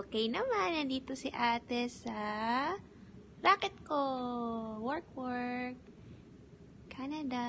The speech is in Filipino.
Okay naman. Nandito si ate sa racket ko. Work, work. Canada.